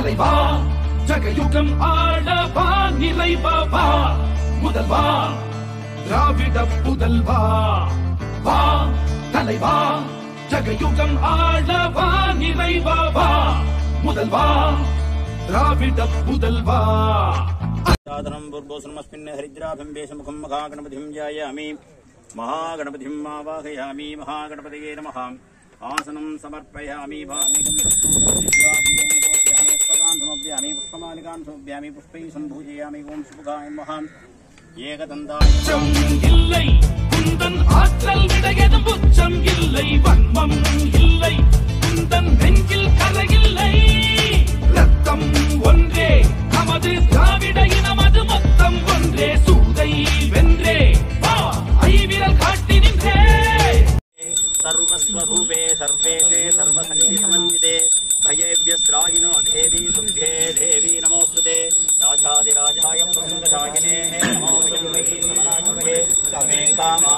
தலைவா. ஜகயுகம் ஆளவா நிலைவா முதல்வா திராவிட புதல்வா. வா தலைவா. ஜகயுகம் ஆளவா நிறைவா முதல்வா திராவிட புதல்வா. சாதனம் மகாகணபதிம் ஜாயாமி. மகாகணபதிம் மாவாகயாமி மகாகணபதியே நம ஆசனம் சமர்ப்பயாமி வாமி पुष्पमालिकान् समर्पयामि पुष्पैः सम्पूजयामि ॐ सुमुखाय नमः एकदन्ताय உச்சம் இல்லை குந்தன் ஆற்றல் விடையதும் உச்சம் இல்லை வன்மம் இல்லை குந்தன் நெஞ்சில் கரையில்லை ரத்தம் ஒன்றே நமது திராவிட இனமது மொத்தம் ஒன்றே சூதை வென்றே வா ஐவிரல் காட்டி நின்றே सर्वस्वरूपे सर्वेशे सर्वसङ्गीतमन्विते भयेभ्यस्त्रायिनो देवी शुभ्ये देवी नमोऽस्तुते कायं वसुन्धरागिने हे नमो विष्णुमयी नमः कामेकामा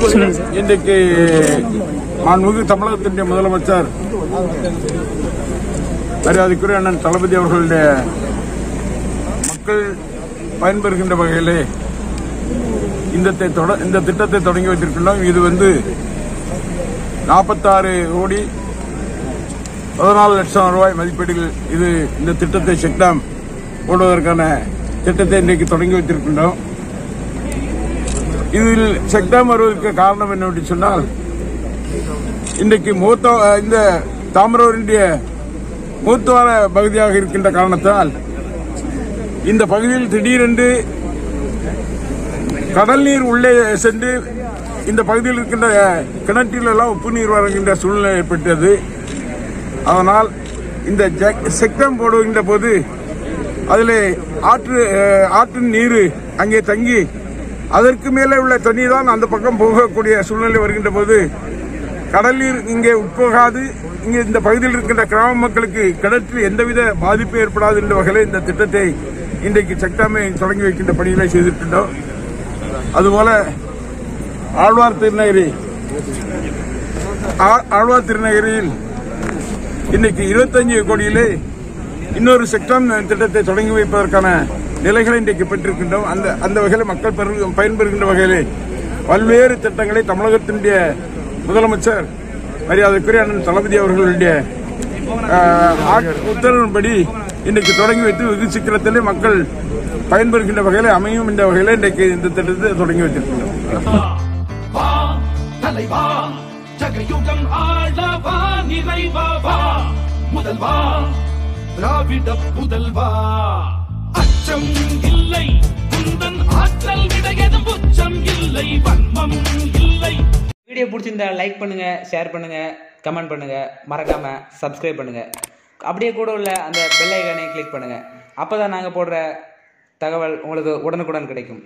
இன்றைக்கு மாண்புமிகு தமிழகத்தினுடைய முதலமைச்சர் மரியாதைக்குரிய அண்ணன் தளபதி அவர்களுடைய மக்கள் பயன்பெறுகின்ற வகையிலே இந்த திட்டத்தை தொடங்கி வைத்திருக்கின்றோம். இது வந்து நாற்பத்தாறு கோடி பதினாலு லட்சம் ரூபாய் மதிப்பீட்டில் இது இந்த திட்டத்தை செக்டாம் போடுவதற்கான திட்டத்தை இன்றைக்கு தொடங்கி வைத்திருக்கின்றோம். இதில் செக்டாம் வருவதற்கு காரணம் என்னவென்று சொன்னால் இன்றைக்கு மூத்த இந்த தாமிரவருடைய மூத்தவார பகுதியாக இருக்கின்ற காரணத்தால் இந்த பகுதியில் திடீரென்று கடல் நீர் உள்ளே சென்று இந்த பகுதியில் இருக்கின்ற கிணற்றில் எல்லாம் உப்பு நீர் வழங்குகின்ற சூழ்நிலை ஏற்பட்டது. அதனால் இந்த செக்டம் போடுகின்ற போது அதில் ஆற்று ஆற்றின் நீர் அங்கே தங்கி அதற்கு மேலே உள்ள தண்ணீர் தான் அந்த பக்கம் போகக்கூடிய சூழ்நிலை வருகின்ற போது கடல் நீர் இங்கே உட்போகாது. இங்கே இந்த பகுதியில் இருக்கின்ற கிராம மக்களுக்கு கிணற்றில் எந்தவித பாதிப்பு ஏற்படாது என்ற வகையில் இந்த திட்டத்தை இன்றைக்கு சட்டமே தொடங்கி வைக்கின்ற பணிகளை செய்திருக்கின்றோம். அதுபோல ஆழ்வார் திருநகரி ஆழ்வார் திருநகரியில் இன்னைக்கு 25 கோடியிலே இன்னொரு செக்டம் திட்டத்தை தொடங்கி வைப்பதற்கான நிலைகளை இன்றைக்கு பெற்றிருக்கின்றோம். அந்த அந்த வகையில் மக்கள் பயன்பெறுகின்ற வகையில் பல்வேறு திட்டங்களை தமிழகத்தினுடைய முதலமைச்சர் மரியாதைக்குரிய அண்ணன் தளபதி அவர்களுடைய உத்தரவின்படி இன்றைக்கு தொடங்கி வைத்து வெகு சீக்கிரத்திலே மக்கள் பயன்பெறுகின்ற வகையில் அமையும் என்ற வகையில் இன்றைக்கு இந்த திட்டத்தை தொடங்கி வைத்திருக்கின்றோம். முதல்வா திராவிட புதல்வா? அச்சம் இல்லை. குந்தன் ஆற்றல் விடையதும் உச்சம் இல்லை. வன்மம் இல்லை. வீடியோ பிடிச்சிருந்தா லைக் பண்ணுங்க ஷேர் பண்ணுங்க கமெண்ட் பண்ணுங்க. மறக்காம சப்ஸ்கிரைப் பண்ணுங்க. அப்படியே கூட உள்ள அந்த பெல் ஐக்கானை கிளிக் பண்ணுங்க. அப்பதான் நாங்கள் போடுற தகவல் உங்களுக்கு உடனுக்குடன் கிடைக்கும்.